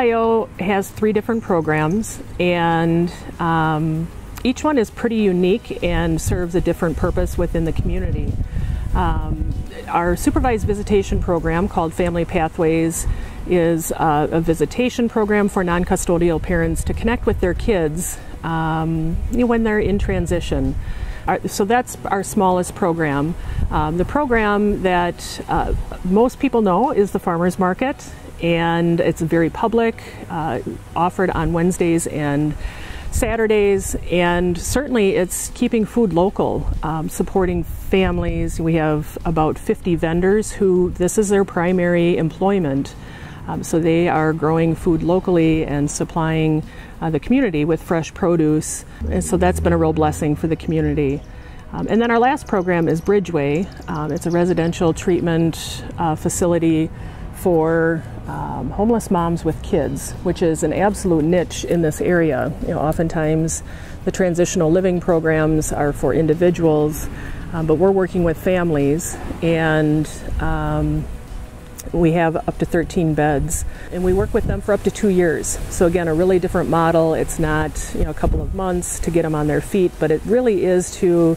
SCIO has three different programs, and um, each one is pretty unique and serves a different purpose within the community. Um, our supervised visitation program called Family Pathways is a visitation program for non custodial parents to connect with their kids um, when they're in transition. So that's our smallest program. Um, the program that uh, most people know is the farmers market, and it's very public, uh, offered on Wednesdays and Saturdays, and certainly it's keeping food local, um, supporting families. We have about 50 vendors who this is their primary employment. Um, so they are growing food locally and supplying uh, the community with fresh produce. And so that's been a real blessing for the community. Um, and then our last program is Bridgeway. Um, it's a residential treatment uh, facility for um, homeless moms with kids, which is an absolute niche in this area. You know, oftentimes the transitional living programs are for individuals, um, but we're working with families, and um, we have up to 13 beds, and we work with them for up to two years. So again, a really different model. It's not you know a couple of months to get them on their feet, but it really is to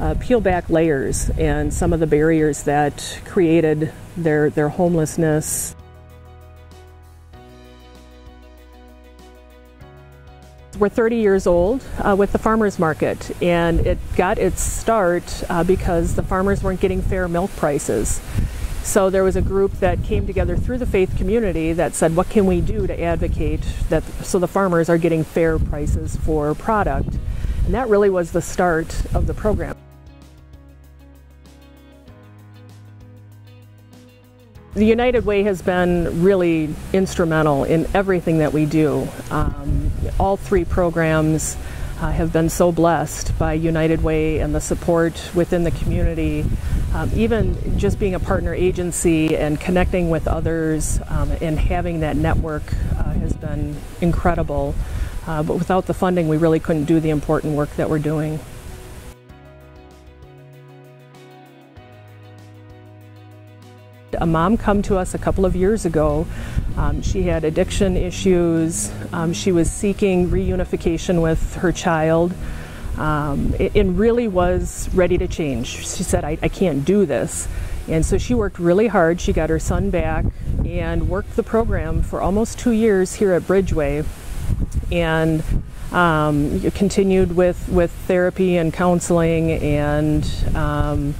uh, peel back layers and some of the barriers that created their, their homelessness. We're 30 years old uh, with the farmers market, and it got its start uh, because the farmers weren't getting fair milk prices. So there was a group that came together through the faith community that said, "What can we do to advocate that so the farmers are getting fair prices for product?" And that really was the start of the program. The United Way has been really instrumental in everything that we do. Um, all three programs uh, have been so blessed by United Way and the support within the community. Um, even just being a partner agency and connecting with others um, and having that network uh, has been incredible. Uh, but without the funding, we really couldn't do the important work that we're doing. A mom come to us a couple of years ago. Um, she had addiction issues. Um, she was seeking reunification with her child um, and really was ready to change. She said, I, I can't do this. And so she worked really hard. She got her son back and worked the program for almost two years here at Bridgeway and um, continued with, with therapy and counseling and um,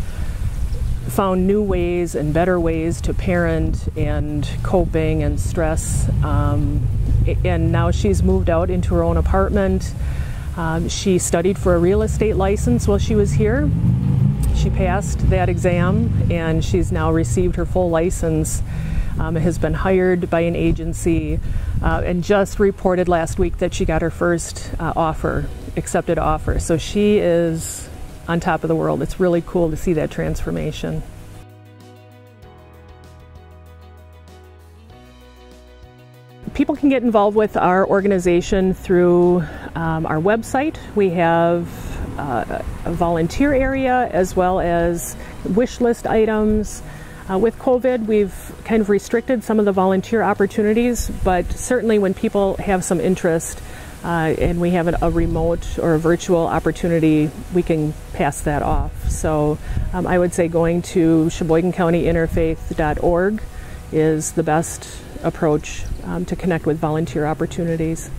found new ways and better ways to parent and coping and stress. Um, and now she's moved out into her own apartment. Um, she studied for a real estate license while she was here. She passed that exam and she's now received her full license. Um, has been hired by an agency uh, and just reported last week that she got her first uh, offer, accepted offer. So she is on top of the world. It's really cool to see that transformation. People can get involved with our organization through um, our website. We have uh, a volunteer area as well as wish list items. Uh, with COVID, we've kind of restricted some of the volunteer opportunities, but certainly when people have some interest, uh, and we have a remote or a virtual opportunity, we can pass that off. So um, I would say going to SheboyganCountyInterfaith.org is the best approach um, to connect with volunteer opportunities.